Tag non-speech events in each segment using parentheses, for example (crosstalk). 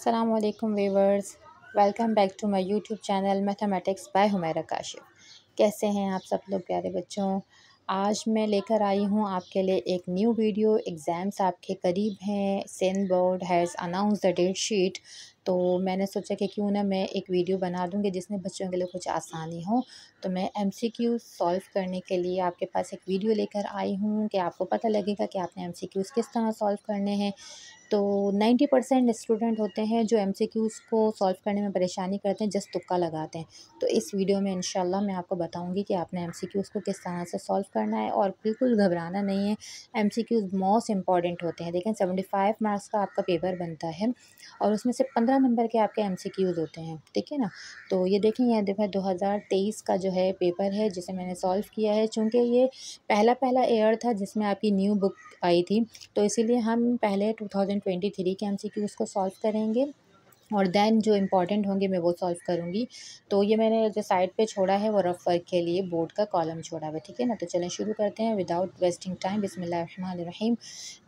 वालेकुम viewers welcome back to my YouTube channel mathematics by Humaira Kashif कैसे हैं आप सब लोग, प्यारे बच्चों? आज मैं लेकर आई हूँ आपके लिए एक न्यू वीडियो एग्ज़ाम्स आपके करीब हैं. Sen board has announce the date sheet तो मैंने सोचा कि क्यों ना मैं एक वीडियो बना दूँगी जिसमें बच्चों के लिए कुछ आसानी हो। तो मैं एम सी क्यू सॉल्व करने के लिए आपके पास एक वीडियो लेकर आई हूँ कि आपको पता लगेगा कि आपने एम सी क्यूज़ किस तरह सॉल्व करने हैं। तो 90 परसेंट स्टूडेंट होते हैं जो एम को सॉल्व करने में परेशानी करते हैं, जस्ट तुक्का लगाते हैं। तो इस वीडियो में इंशाल्लाह मैं आपको बताऊँगी कि आपने एम को किस तरह से सॉल्व करना है और बिल्कुल घबराना नहीं है। एम मोस्ट इंपॉर्टेंट होते हैं। देखें सेवेंटी फाइव मार्क्स का आपका पेपर बनता है और उसमें से पंद्रह नंबर के आपके एम होते हैं, ठीक है ना? तो ये देखें यह देखा, दो का जो है पेपर है, जिसे मैंने सॉल्व किया है। चूँकि ये पहला पहला एयर था जिसमें आपकी न्यू बुक आई थी तो इसीलिए हम पहले टू थाउज़ेंड ट्वेंटी थ्री के एम सी क्यूज़ को सॉल्व करेंगे और देन जो इंपॉर्टेंट होंगे मैं वो सॉल्व करूँगी। तो ये मैंने जो साइड पे छोड़ा है वो रफ वर्क के लिए बोर्ड का कॉलम छोड़ा हुआ ठीक है ना? तो चलें शुरू करते हैं विदाउट वेस्टिंग टाइम बिस्मिल्लाहिर्रहमानिर्रहीम।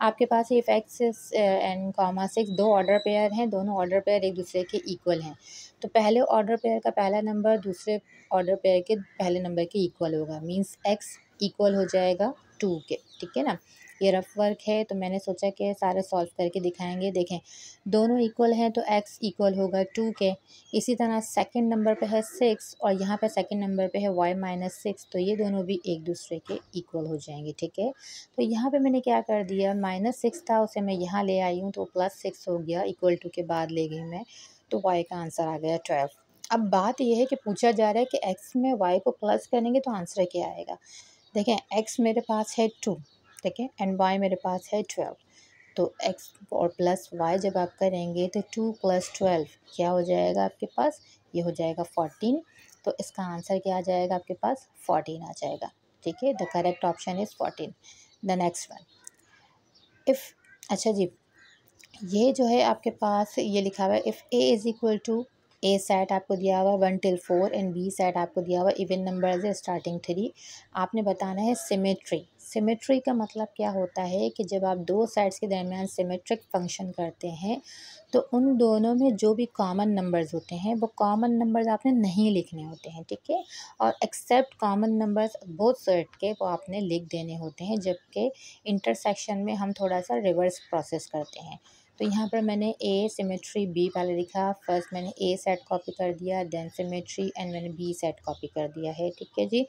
आपके पास ये फैक्स एंड कॉमा सिक्स दो ऑर्डर पेयर हैं, दोनों ऑर्डर पेयर एक दूसरे के इक्वल हैं। तो पहले ऑर्डर पेयर का पहला नंबर दूसरे ऑर्डर पेयर के पहले नंबर के इक्वल होगा। मीन्स एक्स इक्वल हो जाएगा टू के, ठीक है ना? ये रफ वर्क है तो मैंने सोचा कि सारे सॉल्व करके दिखाएँगे। देखें, दोनों इक्वल हैं तो एक्स इक्वल होगा टू के। इसी तरह सेकंड नंबर पे है सिक्स और यहाँ पे सेकंड नंबर पे है वाई माइनस सिक्स तो ये दोनों भी एक दूसरे के इक्वल हो जाएँगे, ठीक है? तो यहाँ पे मैंने क्या कर दिया माइनस सिक्स था, उसे मैं यहाँ ले आई हूँ तो प्लस सिक्स हो गया इक्वल टू के बाद ले गई मैं तो वाई का आंसर आ गया ट्वेल्व अब बात यह है कि पूछा जा रहा है कि एक्स में वाई को प्लस करेंगे तो आंसर क्या आएगा? देखें एक्स मेरे पास है टू ठीक है? एंड वाई मेरे पास है ट्वेल्व तो एक्स और प्लस वाई जब आप करेंगे तो टू प्लस ट्वेल्व क्या हो जाएगा आपके पास? ये हो जाएगा फोर्टीन तो इसका आंसर क्या आ जाएगा आपके पास? फोर्टीन आ जाएगा. ठीक है? The correct option is fourteen the next one if अच्छा जी. ये जो है आपके पास, ये लिखा हुआ है if A is equal to A set आपको दिया हुआ one till four and B set आपको दिया हुआ इवन नंबर है स्टार्टिंग थ्री आपने बताना है सिमेट्री सिमेट्री का मतलब क्या होता है कि जब आप दो साइड्स के दरमियान सिमेट्रिक फ़ंक्शन करते हैं तो उन दोनों में जो भी कॉमन नंबर्स होते हैं, वो कॉमन नंबर्स आपने नहीं लिखने होते हैं, ठीक है? और except common numbers both set के वो आपने लिख देने होते हैं, जबकि इंटरसेक्शन में हम थोड़ा सा रिवर्स प्रोसेस करते हैं। तो यहाँ पर मैंने ए सिमेट्री बी पहले लिखा फ़र्स्ट मैंने ए सेट कॉपी कर दिया देन सिमेट्री एंड मैंने बी सेट कॉपी कर दिया है, ठीक है जी?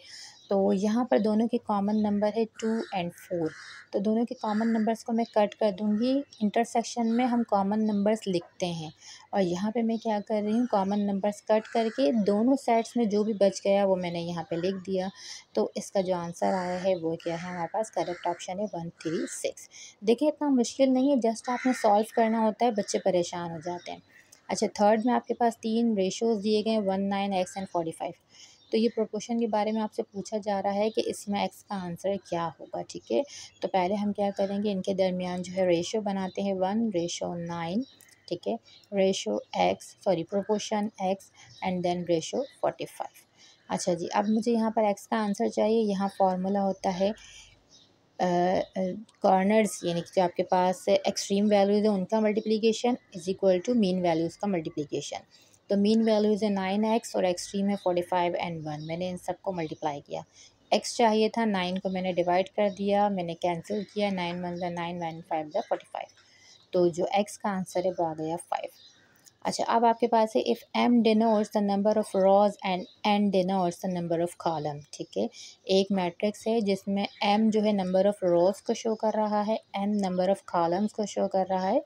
तो यहाँ पर दोनों के कॉमन नंबर है टू एंड फोर तो दोनों के कॉमन नंबर्स को मैं कट कर दूँगी। इंटरसेक्शन में हम कॉमन नंबर्स लिखते हैं। और यहाँ पे मैं क्या कर रही हूँ? कॉमन नंबर्स कट करके दोनों सेट्स में जो भी बच गया वो मैंने यहाँ पे लिख दिया। तो इसका जो आंसर आया है वो क्या है? हमारे पास करेक्ट ऑप्शन है वन थ्री सिक्स देखिए, इतना मुश्किल नहीं है। जस्ट आपने सॉल्व करना होता है, बच्चे परेशान हो जाते हैं। अच्छा थर्ड में आपके पास तीन रेशोज़ दिए गए one nine X and forty five तो ये प्रोपोर्शन के बारे में आपसे पूछा जा रहा है कि इसमें एक्स का आंसर क्या होगा, ठीक है? तो पहले हम क्या करेंगे, इनके दरमियान जो है रेशो बनाते हैं वन रेशो नाइन ठीक है? Ratio X sorry proportion X and then ratio forty five अच्छा जी, अब मुझे यहाँ पर एक्स का आंसर चाहिए। यहाँ फार्मूला होता है कॉर्नर्स यानी कि जो आपके पास एक्सट्रीम वैल्यूज़ है, उनका multiplication is equal to mean values का मल्टीप्लिकेशन तो मीन वैल्यूज़ है नाइन एक्स और एक्सट्रीम है फोर्टी फाइव एंड वन मैंने इन सबको मल्टीप्लाई किया। एक्स चाहिए था नाइन को मैंने डिवाइड कर दिया, मैंने कैंसिल किया नाइन वन ज़ा नाइन वन फाइव ज़ा फोर्टी फाइव तो जो एक्स का आंसर है, वो आ गया फाइव अच्छा अब आपके पास है if M denotes the number of rows and N denotes the number of column ठीक है? एक मैट्रिक्स है, जिसमें एम जो है नंबर ऑफ़ रॉज को शो कर रहा है एन नंबर ऑफ़ कॉलम्स को शो कर रहा है।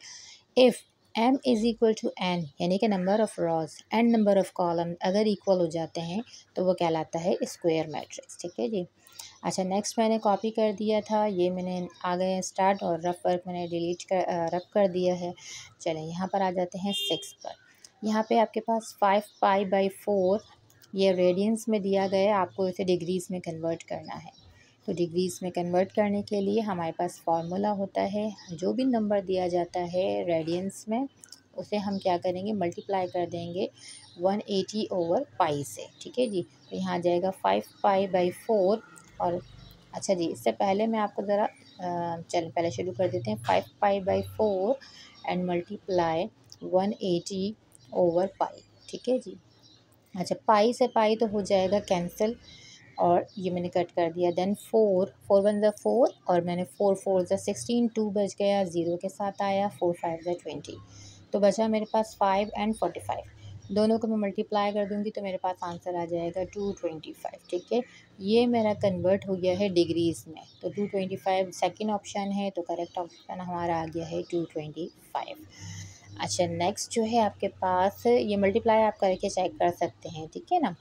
If m is equal to n यानी कि number of rows n number of column अगर इक्वल हो जाते हैं तो वो कहलाता है स्क्वायर मैट्रिक्स ठीक है जी? अच्छा नेक्स्ट मैंने कॉपी कर दिया था, ये मैंने आ गए स्टार्ट और रफ वर्क मैंने डिलीट कर रफ कर दिया है। चलें यहाँ पर आ जाते हैं सिक्स पर। यहाँ पे आपके पास फाइव पाई बाई फोर ये रेडियंस में दिया गया है, आपको इसे डिग्रीज़ में कन्वर्ट करना है। तो डिग्रीज़ में कन्वर्ट करने के लिए हमारे पास फार्मूला होता है। जो भी नंबर दिया जाता है रेडियंस में, उसे हम क्या करेंगे? मल्टीप्लाई कर देंगे वन एटी ओवर पाई से। ठीक है जी? तो यहाँ जाएगा फाइव पाई बाई फोर और अच्छा जी, इससे पहले मैं आपको ज़रा चल, पहले शुरू कर देते हैं। Five pi by four and multiply one eighty over pi ठीक है जी? अच्छा पाई से पाई तो हो जाएगा कैंसिल और ये मैंने कट कर दिया। देन फोर फोर वन ज़ा फोर और मैंने फोर फोर ज़ा सिक्सटीन टू बच गया ज़ीरो के साथ आया फोर फाइव ज़ा ट्वेंटी तो बचा मेरे पास फाइव एंड फोर्टी फाइव दोनों को मैं मल्टीप्लाई कर दूँगी तो मेरे पास आंसर आ जाएगा टू ट्वेंटी फाइव ठीक है? ये मेरा कन्वर्ट हो गया है डिग्रीज़ में। तो two twenty five second option है तो करेक्ट ऑप्शन हमारा आ गया है टू ट्वेंटी फाइव अच्छा नेक्स्ट जो है आपके पास, ये मल्टीप्लाई आप करके चेक कर सकते हैं, ठीक है ना?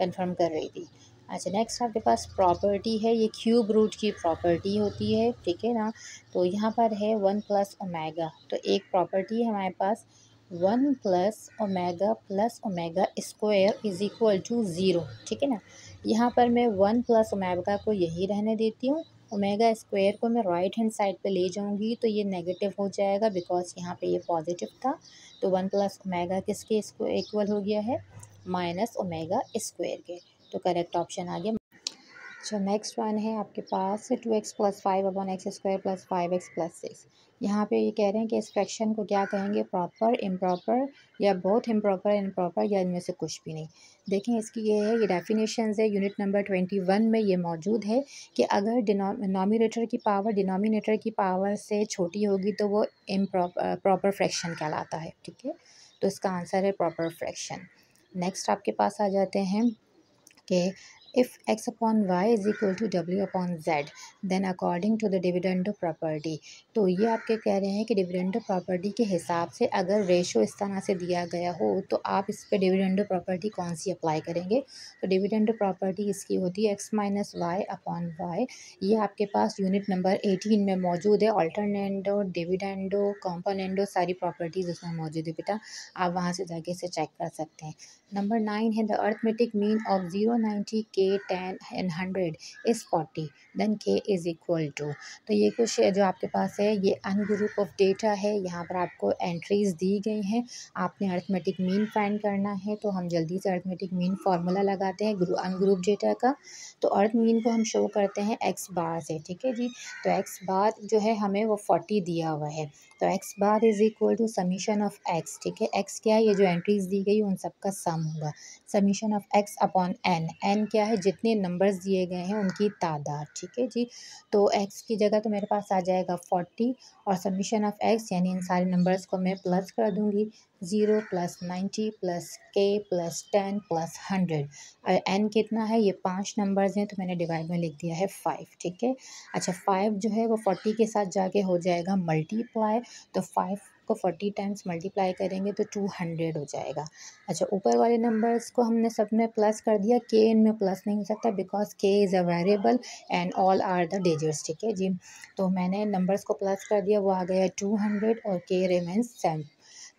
कंफर्म कर रही थी। अच्छा नेक्स्ट आपके पास प्रॉपर्टी है, ये क्यूब रूट की प्रॉपर्टी होती है, ठीक है ना? तो यहाँ पर है वन प्लस ओमेगा तो एक प्रॉपर्टी है हमारे पास one plus omega plus omega square is equal to zero ठीक है ना? यहाँ पर मैं वन प्लस ओमेगा को यही रहने देती हूँ ओमेगा स्क्वायर को मैं राइट हैंड साइड पे ले जाऊँगी तो ये नेगेटिव हो जाएगा बिकॉज़ यहाँ पे ये पॉजिटिव था तो वन प्लस ओमेगा किसके इक्वल हो गया है? माइनस ओमेगा स्क्वायर के। तो करेक्ट ऑप्शन आ गया। अच्छा नेक्स्ट वन है आपके पास two x plus five upon x square plus five x plus six यहाँ पे ये कह रहे हैं कि इस फ्रैक्शन को क्या कहेंगे? प्रॉपर इम्प्रॉपर या बहुत इम्प्रॉपर इम्प्रॉपर या इनमें से कुछ भी नहीं। देखें, इसकी ये है, ये डेफिनेशन है यूनिट नंबर ट्वेंटी वन में ये मौजूद है कि अगर डिनोमिनेटर की पावर डिनोमिनेटर की पावर से छोटी होगी तो वो प्रॉपर फ्रैक्शन कहलाता है, ठीक है? तो इसका आंसर है प्रॉपर फ्रैक्शन नेक्स्ट आपके पास आ जाते हैं कि if x upon y is equal to w upon z, then according to the dividend property. तो ये आपके कह रहे हैं कि डिविडेंड प्रॉपर्टी के हिसाब से अगर रेशो इस तरह से दिया गया हो तो आप इस पर डिविडेंड प्रॉपर्टी कौन सी अप्लाई करेंगे? तो डिविडेंड प्रॉपर्टी इसकी होती है X minus Y upon Y ये आपके पास यूनिट नंबर एटीन में मौजूद है. ऑल्टरनेंडो डिविडेंडो कॉम्पोनेंडो सारी प्रॉपर्टीज़ उसमें मौजूद है बेटा। आप वहाँ से जाके इसे चेक कर सकते हैं। नंबर नाइन है the arithmetic mean of zero ninety k ten and hundred is forty then k is equal to तो ये कुछ जो आपके पास है, ये अनग्रुप ऑफ़ डेटा है, यहाँ पर आपको एंट्रीज दी गई हैं। आपने अर्थमेटिक मीन फाइंड करना है तो हम जल्दी से अर्थमेटिक मीन फार्मूला लगाते हैं अनग्रुप डेटा का। तो अर्थ मीन को हम शो करते हैं एक्स बार से, ठीक है जी? तो एक्स बार जो है, हमें वो फोर्टी दिया हुआ है। तो x bar is equal to summation of x ठीक है? एक्स क्या है? ये जो एंट्रीज दी गई, उन सब का सम होगा। Summation of x upon n n क्या है? जितने नंबर्स दिए गए हैं, उनकी तादाद, ठीक है जी? तो एक्स की जगह तो मेरे पास आ जाएगा फोर्टी और समीशन ऑफ़ एक्स यानी इन सारे नंबर्स को मैं प्लस कर दूँगी। Zero plus ninety plus k plus ten plus hundred. N कितना है? ये पाँच नंबर्स हैं तो मैंने डिवाइड में लिख दिया है फाइव ठीक है? अच्छा फाइव जो है, वो फोर्टी के साथ जाके हो जाएगा मल्टीप्लाई तो फाइव को फोर्टी टाइम्स मल्टीप्लाई करेंगे तो टू हंड्रेड हो जाएगा। अच्छा ऊपर वाले नंबर्स को हमने सब में प्लस कर दिया के इन में प्लस नहीं हो सकता because k is a variable and all are the digits ठीक है जी? तो मैंने नंबर्स को प्लस कर दिया, वो आ गया टू हंड्रेड और के रिमेंस सेवन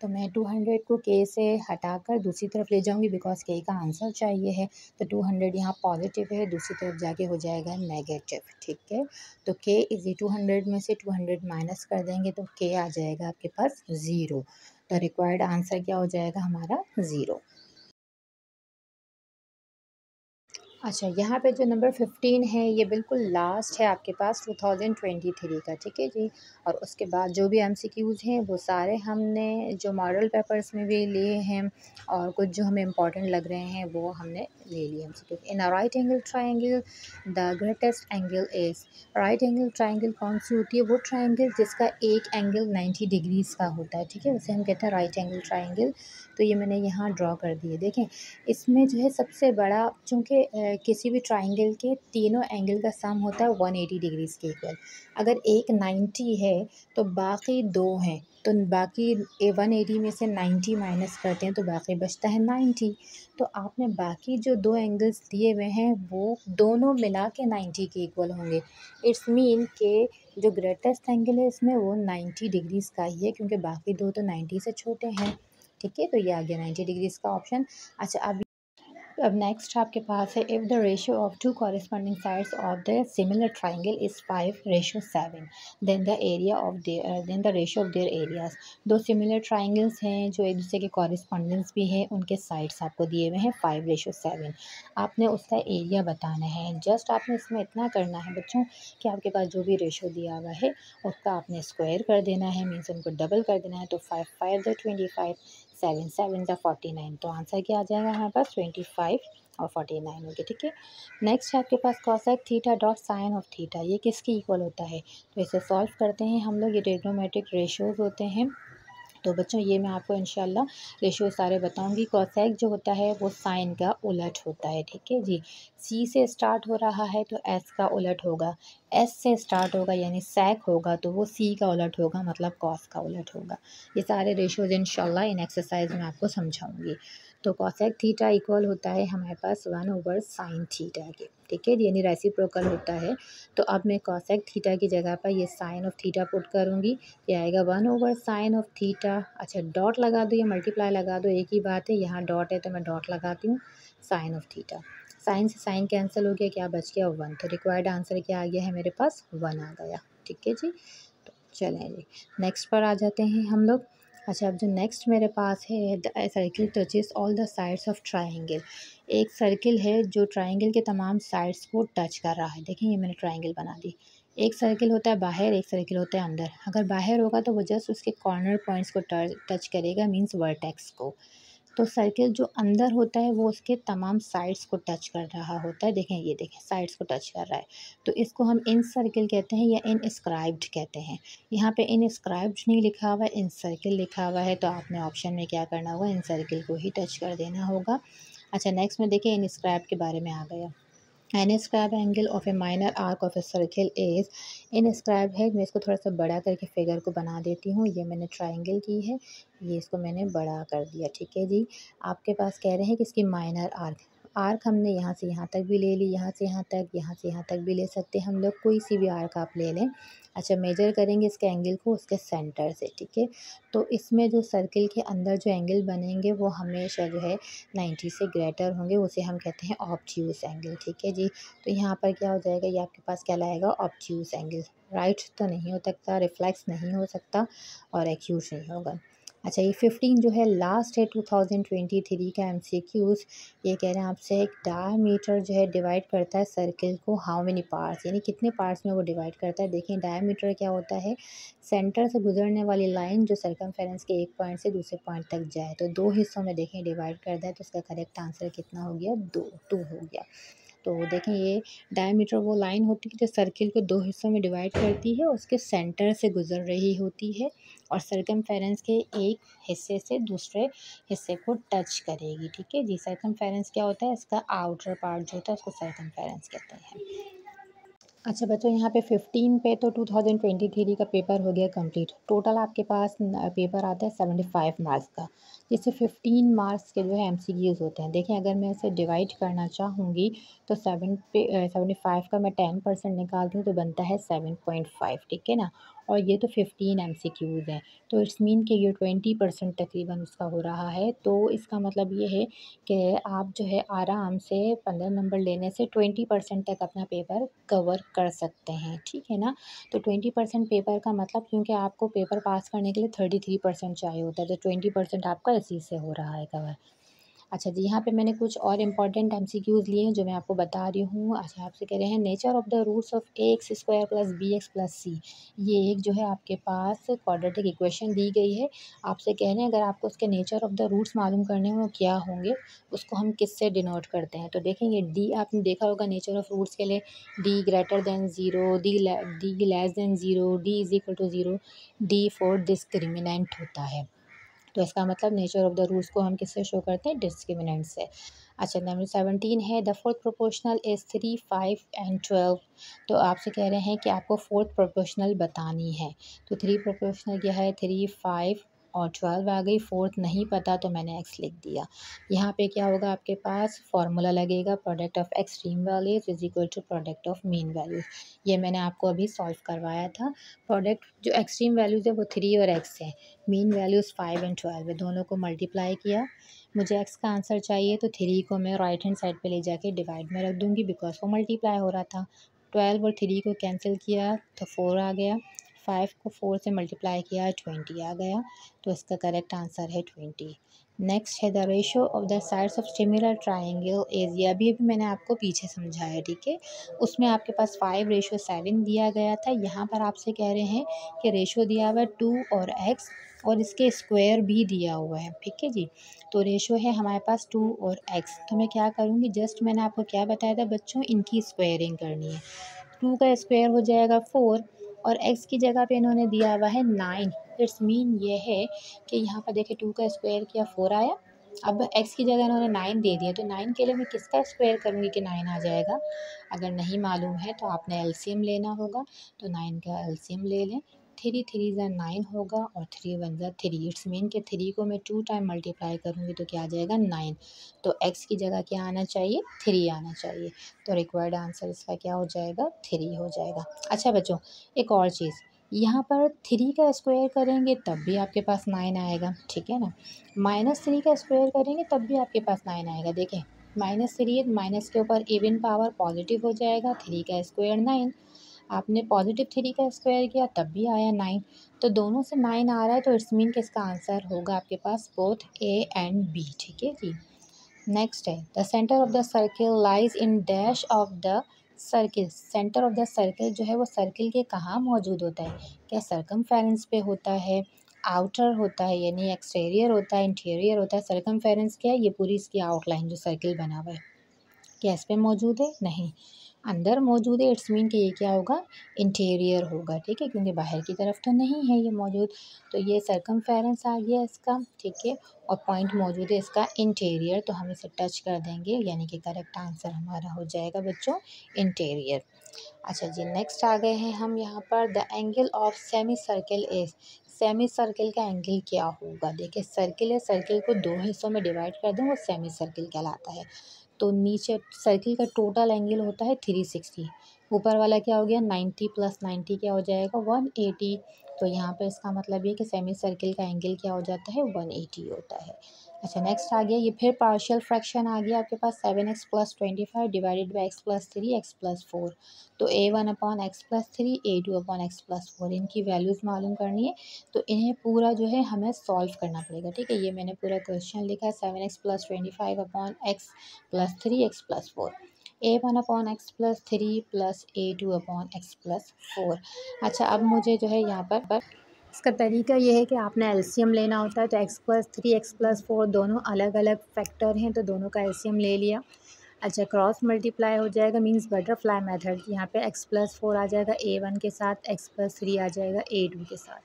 तो मैं टू हंड्रेड को के से हटाकर दूसरी तरफ़ ले जाऊँगी बिकॉज़ के का आंसर चाहिए है। तो टू हंड्रेड यहाँ पॉजिटिव है, दूसरी तरफ़ जाके हो जाएगा नेगेटिव ठीक है? तो के इज़ टू हंड्रेड में से टू हंड्रेड माइनस कर देंगे तो के आ जाएगा आपके पास ज़ीरो तो रिक्वायर्ड आंसर क्या हो जाएगा? हमारा ज़ीरो अच्छा यहाँ पे जो नंबर फिफ्टीन है, ये बिल्कुल लास्ट है आपके पास टू थाउज़ेंड ट्वेंटी थ्री का, ठीक है जी? और उसके बाद जो भी एम सी क्यूज़ हैं, वो सारे हमने जो मॉडल पेपर्स में भी लिए हैं और कुछ जो हमें इम्पोर्टेंट लग रहे हैं, वो हमने ले लिए MCQs in a right angle triangle the greatest angle is right angle triangle कौन सी होती है? वो ट्राइंगल जिसका एक एंगल नाइन्टी डिग्रीज़ का होता है, ठीक है? उसे हम कहते हैं राइट एंगल ट्राइंगल तो ये मैंने यहाँ ड्रॉ कर दिए। देखें, इसमें जो है सबसे बड़ा, चूँकि किसी भी ट्राइंगल के तीनों एंगल का सम होता है वन एटी डिग्रीज़ के इक्वल अगर एक नाइन्टी है तो बाकी दो हैं। तो बाकी वन एटी में से नाइन्टी माइनस करते हैं तो बाकी बचता है नाइन्टी तो आपने बाकी जो दो एंगल्स दिए हुए हैं, वो दोनों मिला के नाइन्टी के इक्वल होंगे। इट्स मीन के जो ग्रेटेस्ट एंगल है, इसमें वो नाइन्टी डिग्रीज़ का ही है, क्योंकि बाकी दो तो नाइन्टी से छोटे हैं। ठीक है? तो ये आ गया नाइन्टी डिग्रीज़ का ऑप्शन अच्छा अब अब नेक्स्ट आपके पास है if the ratio of two corresponding sides of the similar triangle is five ratio seven then the area of their then the ratio of their areas दो सिमिलर ट्राइंगल्स हैं, जो एक दूसरे के कॉरेस्पॉन्डेंस भी हैं, उनके साइड्स आपको दिए हुए हैं फाइव रेशियो सेवन आपने उसका एरिया बताना है। जस्ट आपने इसमें इतना करना है बच्चों कि आपके पास जो भी रेशियो दिया हुआ है, उसका आपने स्क्वायर कर देना है मीन्स उनको डबल कर देना है तो five five the twenty five seven seven ज़ा फोर्टी नाइन। तो आंसर क्या आ जाएगा हमारे पास ट्वेंटी फाइव और फोर्टी नाइन होगी, ठीक है? नेक्स्ट है आपके पास cosec theta dot sine of theta ये किसके इक्वल होता है? तो इसे सॉल्व करते हैं हम लोग, ये ट्रिग्नोमेट्रिक रेशियोज़ होते हैं। तो बच्चों, ये मैं आपको इनशाला रेशियो सारे बताऊँगी। कॉसैक जो होता है, वो साइन का उलट होता है, ठीक है जी? सी से स्टार्ट हो रहा है तो एस का उलट होगा। एस से स्टार्ट होगा, यानी सैक होगा तो वो सी का उलट होगा मतलब कॉस का उलट होगा। ये सारे रेशियोज़ इन इन एक्सरसाइज में आपको समझाऊँगी। तो कॉसेक थीटा इक्वल होता है हमारे पास वन ओवर साइन थीटा के। ठीक है? यानी रेसिप्रोकल होता है। तो अब मैं कॉसेक थीटा की जगह पर ये साइन ऑफ़ थीटा पुट करूँगी। ये आएगा one over sine of theta अच्छा डॉट लगा दो, या मल्टीप्लाई लगा दो, एक ही बात है, यहाँ डॉट है तो मैं डॉट लगाती हूँ साइन ऑफ़ थीटा साइन से साइन कैंसिल हो गया, क्या बच गया? वन तो रिक्वायर्ड आंसर क्या आ गया है मेरे पास? वन आ गया। ठीक है जी? तो चलें जी। नेक्स्ट पर आ जाते हैं हम लोग। अच्छा अब जो नेक्स्ट मेरे पास है the circle touches all the sides of triangle एक सर्किल है जो ट्राइंगल के तमाम साइड्स को टच कर रहा है। देखें, ये मैंने ट्राइंगल बना दी। एक सर्किल होता है बाहर, एक सर्किल होता है अंदर। अगर बाहर होगा तो वो जस्ट उसके कॉर्नर पॉइंट्स को टच करेगा मीन्स वर्टेक्स को। तो सर्किल जो अंदर होता है, वो उसके तमाम साइड्स को टच कर रहा होता है। देखें, ये देखें साइड्स को टच कर रहा है। तो इसको हम इन सर्किल कहते हैं या इन स्क्राइब्ड कहते हैं। यहाँ पे इन स्क्राइब्ड नहीं लिखा हुआ है इन सर्किल लिखा हुआ है। तो आपने ऑप्शन में क्या करना होगा? इन सर्किल को ही टच कर देना होगा। अच्छा नेक्स्ट में देखें इन स्क्राइब के बारे में आ गया। Inscribed angle of a minor arc of a circle is inscribed है। मैं इसको थोड़ा सा बड़ा करके फिगर को बना देती हूँ। ये मैंने ट्राइंगल की है। ये इसको मैंने बड़ा कर दिया। ठीक है जी? आपके पास कह रहे हैं कि इसकी माइनर आर्क आर्क हमने यहाँ से यहाँ तक भी ले ली, यहाँ से यहाँ तक, यहाँ से यहाँ तक भी ले सकते हैं हम लोग, कोई सी भी आर्क आप ले लें। अच्छा मेजर करेंगे इसके एंगल को, उसके सेंटर से, ठीक है? तो इसमें जो सर्किल के अंदर जो एंगल बनेंगे, वो हमेशा जो है नाइन्टी से ग्रेटर होंगे, उसे हम कहते हैं ऑप्ट्यूस एंगल, ठीक है जी? तो यहाँ पर क्या हो जाएगा, ये आपके पास क्या लाएगा ऑप्ट्यूस एंगल, राइट? तो नहीं हो सकता, रिफ्लेक्स नहीं हो सकता और एक्यूट नहीं होगा। अच्छा ये फिफ्टीन जो है लास्ट है टू थाउज़ेंड ट्वेंटी थ्री का एम सी क्यूज़ ये कह रहे हैं आपसे, एक डायमीटर जो है डिवाइड करता है सर्किल को हाउ मेनी पार्ट्स यानी कितने पार्ट्स में वो डिवाइड करता है? देखें डायमीटर क्या होता है? सेंटर से गुजरने वाली लाइन जो सरकमफेरेंस के एक पॉइंट से दूसरे पॉइंट तक जाए। तो दो हिस्सों में देखें डिवाइड करता है तो उसका करेक्ट आंसर कितना हो गया? दो टू हो गया। तो देखें ये डायमीटर वो लाइन होती है जो सर्किल को दो हिस्सों में डिवाइड करती है, उसके सेंटर से गुज़र रही होती है और सरकम के एक हिस्से से दूसरे हिस्से को टच करेगी, ठीक है? जी सरकम क्या होता है? इसका आउटर पार्ट जो होता है, उसको सरकम कहते हैं। अच्छा बच्चों, यहाँ पे फिफ्टीन पे तो टू थाउज़ेंड ट्वेंटी थ्री का पेपर हो गया कंप्लीट टोटल आपके पास पेपर आता है सेवेंटी फाइव मार्क्स का, जिससे फिफ्टीन मार्क्स के जो है एम सी क्यूज़ होते हैं। देखें अगर मैं इसे डिवाइड करना चाहूँगी तो सेवन पे सेवेंटी फाइव का मैं टेन परसेंट निकालती हूँ तो बनता है सेवन पॉइंट फाइव ठीक है ना? और ये तो फिफ्टीन एम सी क्यूज़ हैं। तो इट्स मीन कि ये ट्वेंटी परसेंट तकरीबन उसका हो रहा है। तो इसका मतलब ये है कि आप जो है आराम से पंद्रह नंबर लेने से ट्वेंटी परसेंट तक अपना पेपर कवर कर सकते हैं, ठीक है ना? तो ट्वेंटी परसेंट पेपर का मतलब क्योंकि आपको पेपर पास करने के लिए थर्टी थ्री परसेंट चाहिए होता है तो ट्वेंटी परसेंट आपका इसी से हो रहा है कवर अच्छा जी, यहाँ पे मैंने कुछ और इंपॉर्टेंट एम सी क्यूज़ लिए हैं जो मैं आपको बता रही हूँ। अच्छा आपसे कह रहे हैं nature of the roots of a x square plus b x plus c ये एक जो है आपके पास क्वाड्रेटिक इक्वेशन दी गई है। आपसे कह रहे हैं, अगर आपको उसके नेचर ऑफ़ द रूट्स मालूम करने हो, क्या होंगे, उसको हम किस से डिनोट करते हैं? तो देखेंगे डी आपने देखा होगा नेचर ऑफ़ रूट्स के लिए D greater than zero D D less than zero D is equal to zero D for discriminant होता है। तो इसका मतलब नेचर ऑफ़ द रूल्स को हम किससे शो करते हैं? डिस्क्रिमिनेंट से। अच्छा नंबर सेवनटीन है। The fourth proportional is three five and twelve तो आपसे कह रहे हैं कि आपको फोर्थ प्रोपोर्शनल बतानी है। तो थ्री प्रोपोर्शनल क्या है? थ्री फाइव और ट्वेल्व आ गई फोर्थ नहीं पता तो मैंने एक्स लिख दिया। यहाँ पे क्या होगा आपके पास? फार्मूला लगेगा product of extreme values is equal to product of mean values ये मैंने आपको अभी सॉल्व करवाया था। प्रोडक्ट जो एक्सट्रीम वैल्यूज़ है, वो थ्री और एक्स है। Mean values five and twelve है। दोनों को मल्टीप्लाई किया। मुझे एक्स का आंसर चाहिए तो थ्री को मैं राइट हैंड साइड पे ले जाके डिवाइड में रख दूँगी बिकॉज़ वो मल्टीप्लाई हो रहा था। ट्वेल्व और थ्री को कैंसिल किया तो फोर आ गया। फाइव को फोर से मल्टीप्लाई किया ट्वेंटी आ गया तो इसका करेक्ट आंसर है ट्वेंटी नेक्स्ट है the ratio of the sides of similar triangle as ये अभी अभी मैंने आपको पीछे समझाया, ठीक है? उसमें आपके पास फाइव रेशो सेवन दिया गया था। यहाँ पर आपसे कह रहे हैं कि रेशो दिया हुआ है टू और एक्स और इसके स्क्वायर भी दिया हुआ है, ठीक है जी? तो रेशो है हमारे पास टू और एक्स तो मैं क्या करूँगी? जस्ट मैंने आपको क्या बताया था बच्चों? इनकी स्क्वायरिंग करनी है। टू का स्क्वायर हो जाएगा फोर और एक्स की जगह पे इन्होंने दिया हुआ है नाइन इट्स मीन ये है कि यहाँ पर देखिए टू का स्क्वायर किया फोर आया। अब एक्स की जगह इन्होंने नाइन दे दिया। तो नाइन के लिए मैं किसका स्क्वायर करूँगी कि नाइन आ जाएगा? अगर नहीं मालूम है तो आपने एलसीएम लेना होगा। तो नाइन का एलसीएम ले लें। थ्री थ्री ज़ा नाइन होगा और थ्री वन ज़ा थ्री। इट्स मीन के थ्री को मैं टू टाइम मल्टीप्लाई करूँगी तो क्या आ जाएगा नाइन। तो एक्स की जगह क्या आना चाहिए? थ्री आना चाहिए। तो रिक्वायर्ड आंसर इसका क्या हो जाएगा? थ्री हो जाएगा। अच्छा बच्चों, एक और चीज़। यहाँ पर थ्री का स्क्वायर करेंगे तब भी आपके पास नाइन आएगा, ठीक है ना? माइनस थ्री का स्क्वायर करेंगे तब भी आपके पास नाइन आएगा। देखें, माइनस थ्री, माइनस के ऊपर इवन पावर पॉजिटिव हो जाएगा, थ्री का स्क्वायर नाइन। आपने पॉजिटिव थ्री का स्क्वायर किया, तब भी आया नाइन तो दोनों से नाइन आ रहा है तो इट्स मीन कि इसका आंसर होगा आपके पास बोथ ए एंड बी ठीक है जी? नेक्स्ट है the centre of the circle lies in dash of the circle centre of the circle जो है, वो सर्किल के कहाँ मौजूद होता है? क्या सरकम पे होता है? आउटर होता है, यानी एक्सटेरियर होता है इंटीरियर होता है। सरकम क्या है? ये पूरी इसकी आउटलाइन जो सर्किल बना हुआ है। क्या इस पर मौजूद है? नहीं। अंदर मौजूद है। इट्स मीन कि ये क्या होगा? इंटीरियर होगा, ठीक है? क्योंकि बाहर की तरफ़ तो नहीं है ये मौजूद। तो ये सरकम आ गया इसका, ठीक है? और पॉइंट मौजूद है इसका इंटीरियर तो हम इसे टच कर देंगे। यानी कि करेक्ट आंसर हमारा हो जाएगा बच्चों इंटीरियर अच्छा जी नेक्स्ट आ गए हैं हम यहाँ पर। The angle of semi circle is semi circle का एंगल क्या होगा? देखिए सर्किल है सर्किल को दो हिस्सों में डिवाइड कर दें, वो सेमी सर्किल कहलाता है। तो नीचे सर्किल का टोटल एंगल होता है थ्री सिक्सटी ऊपर वाला क्या हो गया? नाइन्टी प्लस नाइन्टी क्या हो जाएगा? वन एटी तो यहाँ पर इसका मतलब ये कि सेमी सर्किल का एंगल क्या हो जाता है? वन एटी होता है। अच्छा नेक्स्ट आ गया ये फिर पार्शियल फ्रैक्शन आ गया आपके पास seven x plus twenty five divided by x plus three x plus four तो a one upon x plus three a two upon x plus four इनकी वैल्यूज़ मालूम करनी है तो इन्हें पूरा जो है हमें सॉल्व करना पड़ेगा ठीक है ये मैंने पूरा क्वेश्चन लिखा है seven x plus twenty five upon x plus three x plus four a one upon x plus three plus a two upon x plus four अच्छा अब मुझे जो है यहाँ पर, पर इसका तरीका यह है कि आपने एलसीएम लेना होता है तो x plus three, x plus four दोनों अलग अलग फैक्टर हैं तो दोनों का एलसीएम ले लिया। अच्छा क्रॉस मल्टीप्लाई हो जाएगा, मींस बटरफ्लाई मेथड, यहाँ पे एक्स प्लस फोर आ जाएगा, ए वन के साथ, एक्स प्लस थ्री आ जाएगा, ए टू के साथ।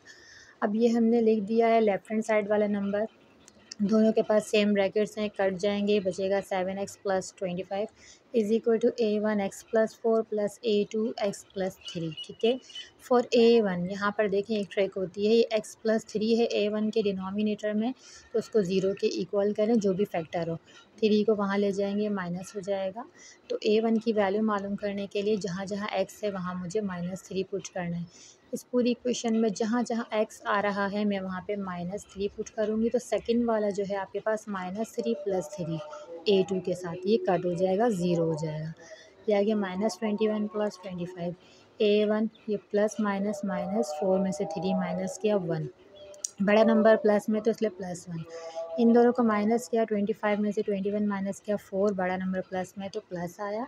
अब ये हमने लिख दिया है लेफ़्ट हैंड साइड वाला नंबर दोनों के पास सेम ब्रैकेट्स हैं, कट जाएँगे, बचेगा seven x plus twenty five is equal to a one x plus four plus a two x plus three ठीक है? फॉर ए वन यहाँ पर देखें एक ट्रैक होती है, ये एक्स प्लस थ्री है ए वन के डिनोमिनेटर में तो उसको ज़ीरो के इक्वल करें, जो भी फैक्टर हो। थ्री को वहाँ ले जाएँगे माइनस हो जाएगा। तो ए वन की वैल्यू मालूम करने के लिए जहाँ जहाँ एक्स है, वहाँ मुझे माइनस थ्री पुट करना है। इस पूरी इक्वेशन में जहाँ जहाँ एक्स आ रहा है, मैं वहाँ पे माइनस थ्री पुट करूँगी। तो सेकंड वाला जो है आपके पास minus three plus three a two के साथ ये कट हो जाएगा ज़ीरो हो जाएगा। ये आ गया minus twenty one plus twenty five a one ये प्लस माइनस माइनस फोर में से थ्री माइनस किया वन बड़ा नंबर प्लस में तो इसलिए प्लस वन इन दोनों को माइनस किया ट्वेंटी फाइव में से ट्वेंटी वन माइनस किया फोर बड़ा नंबर प्लस में तो प्लस आया।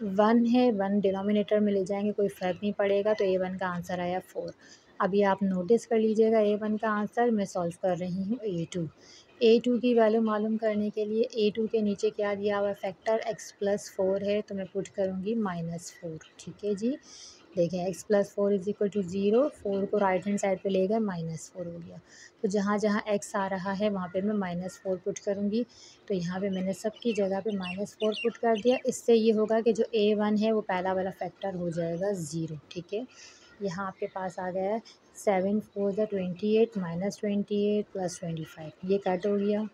वन है, वन डिनोमिनेटर में ले जाएँगे, कोई फ़र्क नहीं पड़ेगा तो ए वन का आंसर आया फोर अभी आप नोटिस कर लीजिएगा ए वन का आंसर, मैं सॉल्व कर रही हूँ ए टू ए टू की वैल्यू मालूम करने के लिए ए टू के नीचे क्या दिया हुआ फैक्टर एक्स प्लस फोर है तो मैं पुट करूँगी माइनस फोर ठीक है जी? देखें x plus four is equal to zero four को राइट हैंड साइड पे ले गए माइनस फोर हो गया। तो जहाँ जहाँ एक्स आ रहा है, वहाँ पे मैं माइनस फोर पुट करूँगी। तो यहाँ पे मैंने सबकी जगह पे माइनस फोर पुट कर दिया। इससे ये होगा कि जो ए वन है, वो पहला वाला फैक्टर हो जाएगा ज़ीरो ठीक है? यहाँ आपके पास आ गया है सेवन फोर ज़ा twenty eight minus twenty eight plus twenty five ये कट हो गया।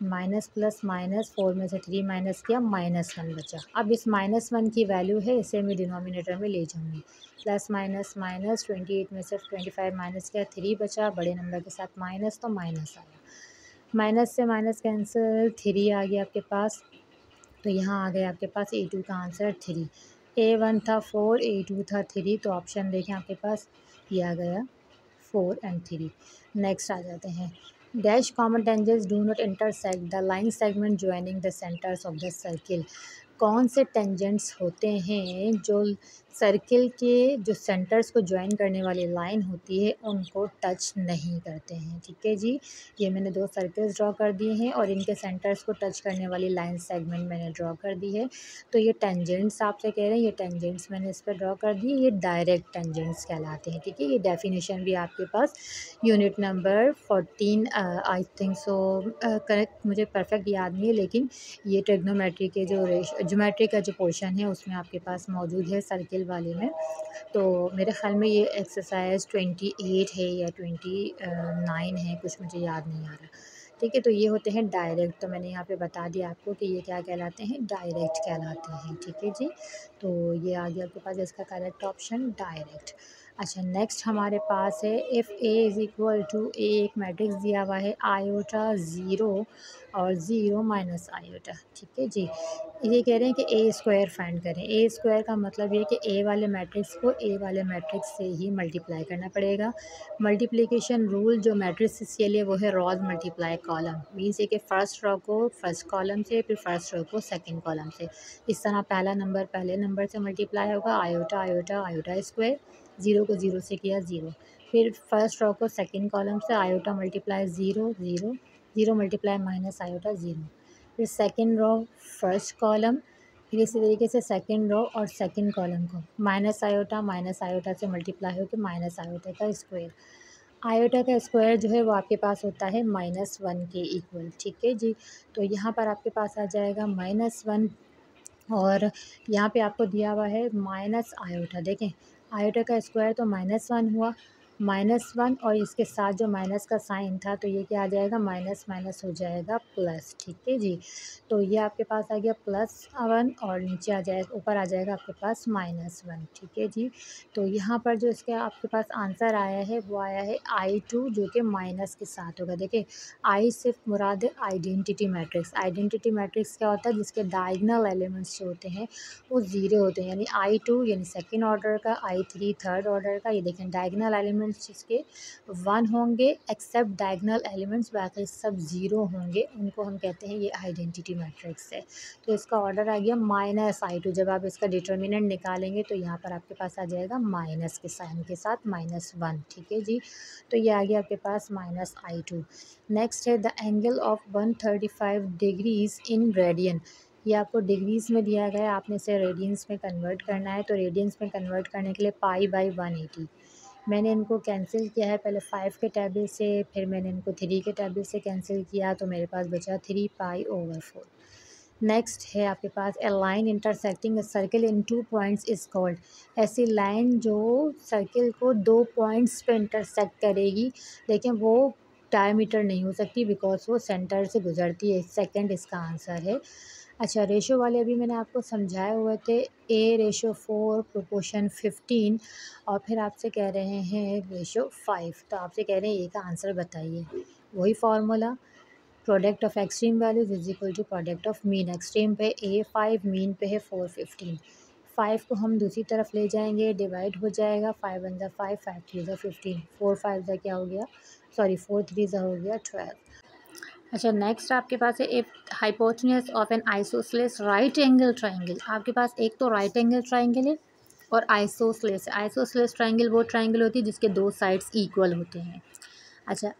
माइनस प्लस माइनस फोर में से थ्री माइनस किया, माइनस वन बचा। अब इस माइनस वन की वैल्यू है, इसे मैं डिनोमिनेटर में ले जाऊँगी। Plus minus minus twenty eight में से ट्वेंटी फाइव माइनस किया, थ्री बचा, बड़े नंबर के साथ माइनस तो माइनस आया माइनस से माइनस कैंसिल थ्री आ गया आपके पास। तो यहाँ आ गया आपके पास ए टू का आंसर थ्री। ए वन था फोर, ए टू था थ्री तो ऑप्शन देखें आपके पास, ये आ गया फोर एंड थ्री। नेक्स्ट आ जाते हैं। Dash common tangents do not intersect the line segment joining the centres of the circle कौन से टेंजेंट्स होते हैं जो सर्किल के जो सेंटर्स को ज्वाइन करने वाली लाइन होती है, उनको टच नहीं करते हैं, ठीक है जी? ये मैंने दो सर्कल्स ड्रॉ कर दिए हैं और इनके सेंटर्स को टच करने वाली लाइन सेगमेंट मैंने ड्रॉ कर दी है। तो ये टेंजेंट्स आपसे कह रहे हैं, ये टेंजेंट्स मैंने इस पर ड्रॉ कर दिए ये डायरेक्ट टेंजेंट्स कहलाते हैं, ठीक है? ये डेफिनेशन भी आपके पास unit number fourteen I think so correct मुझे परफेक्ट याद नहीं है, लेकिन ये टेग्नोमेट्री के जो जोमेट्री का जो पोर्शन है, उसमें आपके पास मौजूद है सर्किल वाले में। तो मेरे ख़्याल में ये एक्सरसाइज ट्वेंटी एट है या ट्वेंटी नाइन है, कुछ मुझे याद नहीं आ रहा। ठीक है तो ये होते हैं डायरेक्ट तो मैंने यहाँ पे बता दिया आपको कि ये क्या कहलाते हैं? डायरेक्ट कहलाते हैं। ठीक है जी? तो ये आ गया आपके पास इसका करेक्ट ऑप्शन डायरेक्ट अच्छा नेक्स्ट हमारे पास है if A is equal to A एक मैट्रिक्स दिया हुआ है आयोटा ज़ीरो और ज़ीरो माइनस आयोटा, ठीक है जी? ये कह रहे हैं कि ए स्क्वायर फाइंड करें। ए स्क्वायर का मतलब ये कि ए वाले मैट्रिक्स को ए वाले मैट्रिक्स से ही मल्टीप्लाई करना पड़ेगा। मल्टीप्लिकेशन रूल जो मैट्रिक्स के लिए वो है रॉज मल्टीप्लाई कॉलम मीन्स ये कि फ़र्स्ट रॉ को फ़र्स्ट कॉलम से, फिर फ़र्स्ट रॉ को सेकेंड कॉलम से। इस तरह पहला नंबर पहले नंबर से मल्टीप्लाई होगा। Iota iota iota square zero को ज़ीरो से किया ज़ीरो। फिर फ़र्स्ट रॉ को सेकेंड कॉलम से iota multiply zero zero. Zero multiply minus iota zero फिर सेकेंड रो फ़र्स्ट कॉलम फिर इसी तरीके से सेकेंड रो और सेकेंड कॉलम को। माइनस आयोटा माइनस आयोटा से मल्टीप्लाई होकर माइनस आयोटा का स्क्वायर आयोटा का स्क्वायर जो है वो आपके पास होता है माइनस वन के इक्वल ठीक है जी? तो यहाँ पर आपके पास आ जाएगा माइनस वन और यहाँ पे आपको दिया हुआ है माइनस आयोटा देखें। आयोटा का स्क्वायर तो माइनस वन हुआ। माइनस वन और इसके साथ जो माइनस का साइन था तो ये क्या आ जाएगा? माइनस माइनस हो जाएगा प्लस, ठीक है जी? तो ये आपके पास आ गया प्लस वन और नीचे आ जाएगा ऊपर आ जाएगा आपके पास माइनस वन, ठीक है जी? तो यहाँ पर जो इसके आपके पास आंसर आया है, वो आया है आई टू, जो कि माइनस के साथ होगा। देखिए, आई सिर्फ़ मुराद आइडेंटिटी मैट्रिक्स। आइडेंटिटी मैट्रिक्स क्या होता है? जिसके डायगनल एलिमेंट्स जो होते हैं, वो ज़ीरो होते हैं। यानी आई टू, यानी सेकेंड ऑर्डर का, आई थ्री, थर्ड ऑर्डर का, ये देखें, डायगनल एलिमेंट एलिमेंट्स जिसके वन होंगे एक्सेप्ट डायगनल एलिमेंट्स बाकी सब ज़ीरो होंगे, उनको हम कहते हैं ये आइडेंटिटी मैट्रिक्स है। तो इसका ऑर्डर आ गया माइनस आई टू जब आप इसका डिटर्मिनेंट निकालेंगे तो यहाँ पर आपके पास आ जाएगा माइनस के साइन के साथ माइनस वन ठीक है जी? तो ये आ गया आपके पास माइनस आई टू नेक्स्ट है the angle of one thirty five degrees in radian ये आपको डिग्रीज़ में दिया गया है, आपने इसे रेडियंस में कन्वर्ट करना है तो रेडियंस में कन्वर्ट करने के लिए पाई बाई वन एटी मैंने इनको कैंसिल किया है पहले फ़ाइव के टेबल से, फिर मैंने इनको थ्री के टेबल से कैंसिल किया तो मेरे पास बचा three pi over four next है आपके पास a line intersecting circle in two points is called ऐसी लाइन जो सर्किल को दो पॉइंट्स पे इंटरसेक्ट करेगी, लेकिन वो डायमीटर नहीं हो सकती बिकॉज़ वो सेंटर से गुजरती है। सेकंड इसका आंसर है। अच्छा रेशो वाले अभी मैंने आपको समझाए हुए थे a ratio four proportion fifteen और फिर आपसे कह रहे हैं रेशो फाइव तो आपसे कह रहे हैं ए का आंसर बताइए। वही formula product of extreme values is equal to product of mean extreme पे ए फाइव मीन पे है फोर फिफ्टीन फाइव को हम दूसरी तरफ़ ले जाएँगे डिवाइड हो जाएगा five one five five three ज़ा फिफ्टीन फोर फाइव ज़ा क्या हो गया? सॉरी फोर थ्री ज़ा हो गया ट्वेल्व अच्छा नेक्स्ट आपके पास है a hypotenuse of an isosceles right angle triangle आपके पास एक तो राइट एंगल ट्राइंगल है और आइसोसलेस आइसोसलेस ट्राइंगल वो ट्राइंगल होती है जिसके दो साइड्स इक्वल होते हैं। अच्छा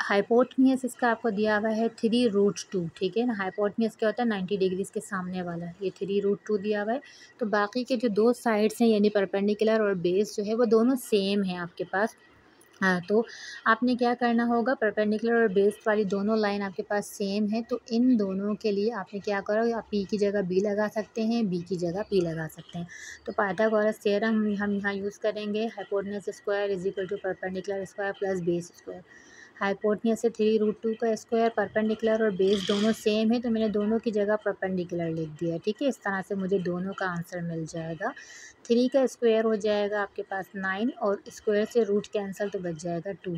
हाइपोटनियस इसका आपको दिया हुआ है थ्री रूट टू ठीक है ना? हाइपोटनियस क्या होता है? नाइन्टी डिग्रीज के सामने वाला। ये थ्री रूट टू दिया हुआ है। तो बाकी के जो दो साइड्स हैं, यानी परपेंडिकुलर और बेस जो है, वो दोनों सेम है आपके पास। हाँ तो आपने क्या करना होगा? परपेंडिकुलर और बेस वाली दोनों लाइन आपके पास सेम है तो इन दोनों के लिए आपने क्या करो? आप पी की जगह बी लगा सकते हैं बी की जगह पी लगा सकते हैं। तो पाइथागोरस थ्योरम हम यहाँ यूज़ करेंगे hypotenuse square is equal to perpendicular square plus base square hypotenuse से थ्री रूट टू का स्क्वायर, परपेंडिकुलर और बेस दोनों सेम है तो मैंने दोनों की जगह परपेंडिकुलर लिख दिया ठीक है? इस तरह से मुझे दोनों का आंसर मिल जाएगा। थ्री का स्क्वायर हो जाएगा आपके पास नाइन और स्क्वायर से रूट कैंसिल तो बच जाएगा two.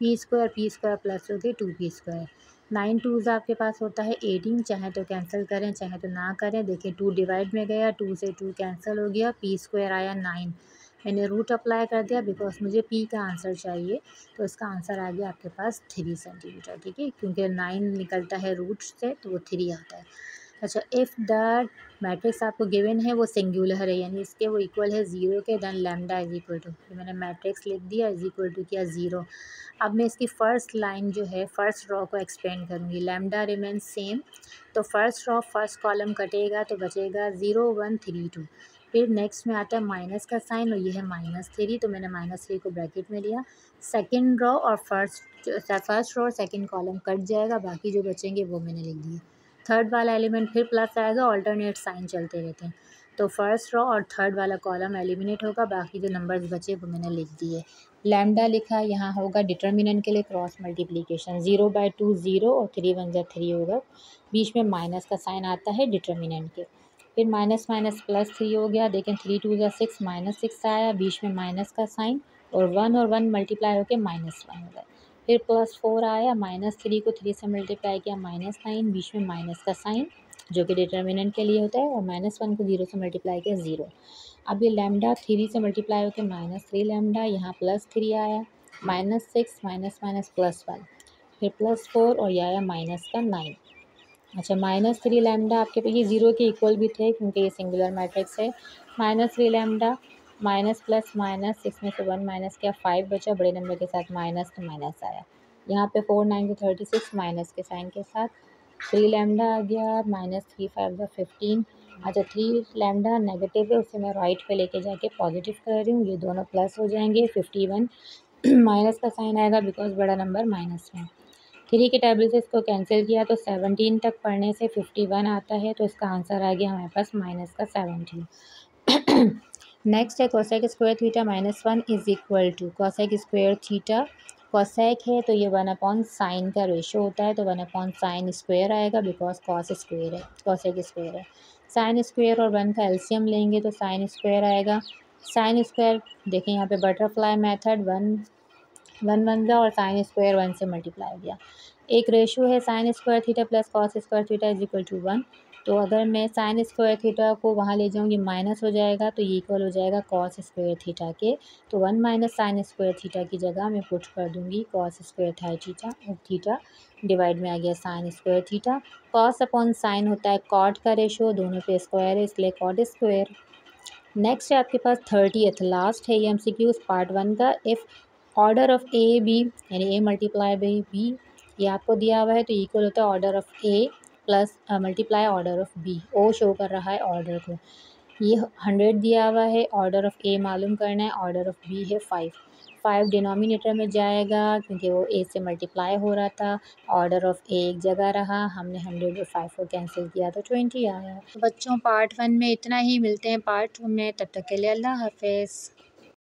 P square P square plus हो गया two P square. Nine twos आपके पास होता है एटीन, चाहे तो कैंसिल करें, चाहे तो ना करें। देखिए टू डिवाइड में गया, टू से टू कैंसिल हो गया, पी स्क्वायर आया नाइन। मैंने रूट अप्लाई कर दिया बिकॉज़ मुझे पी का आंसर चाहिए। तो इसका आंसर आ गया आपके पास थ्री सेंटीमीटर ठीक है? क्योंकि नाइन निकलता है रूट से तो वो थ्री आता है। अच्छा इफ़ द मैट्रिक्स आपको गिवन है, वो सिंगुलर है, यानी इसके वो इक्वल है ज़ीरो के then lambda is equal to मैंने मैट्रिक्स लिख दिया इज़ इक्वल टू किया ज़ीरो अब मैं इसकी फ़र्स्ट लाइन जो है फ़र्स्ट रॉ को एक्सपेंड करूँगी। लेमडा रिमेन सेम तो फ़र्स्ट रॉ फ़र्स्ट कॉलम कटेगा तो बचेगा ज़ीरो वन थ्री टू फिर नेक्स्ट में आता है माइनस का साइन और ये है माइनस थ्री तो मैंने माइनस थ्री को ब्रैकेट में लिया। सेकंड रो और फ़र्स्ट फ़र्स्ट रो और सेकंड कॉलम कट जाएगा, बाकी जो बचेंगे वो मैंने लिख दिए। थर्ड वाला एलिमेंट फिर प्लस आएगा ऑल्टरनेट साइन चलते रहते हैं। तो फ़र्स्ट रो और थर्ड वाला कॉलम एलिमिनेट होगा, बाकी जो नंबर्स बचे वो मैंने लिख दिए। लैमडा लिखा, यहाँ होगा डिटर्मिनेंट के लिए cross multiplication zero by two zero और थ्री वन जब थ्री होगा, बीच में माइनस का साइन आता है डिटर्मिनेंट के। फिर माइनस माइनस प्लस थ्री हो गया, देखें थ्री टू ज़ा सिक्स, माइनस सिक्स आया, बीच में माइनस का साइन और वन और वन मल्टीप्लाई होकर माइनस वन हो गया। फिर प्लस फोर आया, माइनस थ्री को थ्री से मल्टीप्लाई किया, माइनस नाइन, बीच में माइनस का साइन, जो कि डिटर्मिनेंट के लिए होता है, और माइनस वन को ज़ीरो से मल्टीप्लाई किया, ज़ीरो। अब ये लेमडा थ्री से मल्टीप्लाई होकर माइनस थ्री लेमडा, यहाँ प्लस थ्री आया, minus six, minus minus plus one, फिर प्लस फोर और यह आया माइनस का नाइन। अच्छा माइनस थ्री लैमडा आपके पे ये ज़ीरो के इक्वल भी थे क्योंकि ये सिंगुलर मैट्रिक्स है। Minus three lambda minus plus minus six में से वन माइनस किया फाइव बचा, बड़े नंबर के साथ माइनस तो माइनस आया। यहाँ पे four nine two thirty six minus के साइन के साथ थ्री लैमडा आ गया माइनस थ्री फाइव द फिफ्टीन अच्छा थ्री लैमडा नेगेटिव है, उसे मैं राइट पे लेके जाके पॉजिटिव कर रही हूँ। ये दोनों प्लस हो जाएँगे फिफ्टी वन माइनस का साइन आएगा बिकॉज़ बड़ा नंबर माइनस में थ्री के टेबल से इसको कैंसिल किया तो सेवनटीन तक पढ़ने से फिफ्टी वन आता है तो इसका आंसर आ गया हमारे पास माइनस का सेवनटीन। (clears throat) नेक्स्ट है, cosec square theta minus one is equal to, cosec square theta cosec है तो ये वन अपॉन साइन का रेशो होता है तो वन अपॉन साइन स्क्वायर आएगा बिकॉज़ कॉस स्क्वायर है, कॉसेक स्क्वायर है। साइन स्क्वायर और वन का एल्शियम लेंगे तो साइन स्क्वायर आएगा। साइन स्क्वायर, देखें यहाँ पे butterfly method one one one का और साइन स्क्वायर वन से मल्टीप्लाई हो गया एक रेशो है sine square theta plus cos square theta is equal to one. तो अगर मैं साइन स्क्वायर थीटा को वहाँ ले जाऊँगी, माइनस हो जाएगा तो ये इक्वल हो जाएगा कॉस स्क्वायर थीटा के। तो one minus sine square theta की जगह मैं पुट कर दूँगी कॉस स्क्वायर थाई थीटा थीटा डिवाइड में आ गया sine square theta. Cos upon sine होता है कॉट का रेशो, दोनों पे स्क्वायर है, इसलिए कॉट स्क्वायर। नेक्स्ट है आपके पास थर्टी लास्ट है ये M C Qs part one का। If order of A B यानी ए मल्टीप्लाई बाई बी ये आपको दिया हुआ है तो इक्वल होता है order of A plus multiply order of B O show कर रहा है ऑर्डर को। ये हंड्रेड दिया हुआ है ऑर्डर ऑफ़ ए मालूम करना है ऑर्डर ऑफ़ बी है फाइव फाइव डिनोमिनेटर में जाएगा, क्योंकि वो ए से मल्टीप्लाई हो रहा था ऑर्डर ऑफ़ ए एक जगह रहा, हमने हंड्रेड और फाइव को कैंसिल किया तो ट्वेंटी आया। तो बच्चों पार्ट वन में इतना ही, मिलते हैं पार्ट टू में, तब तक के लिए अल्लाह हाफिज़।